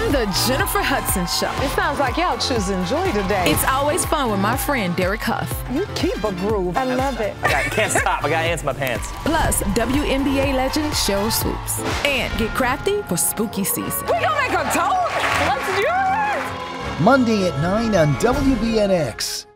on The Jennifer Hudson Show. It sounds like y'all choosing joy today. It's always fun with my friend Derek Hough. You keep a groove. I love it. I can't stop. I got ants in my pants. Plus, WNBA legend Sheryl Swoopes. And get crafty for spooky season. We gonna make a toast? Let's do it! Monday at 9 on WBNX.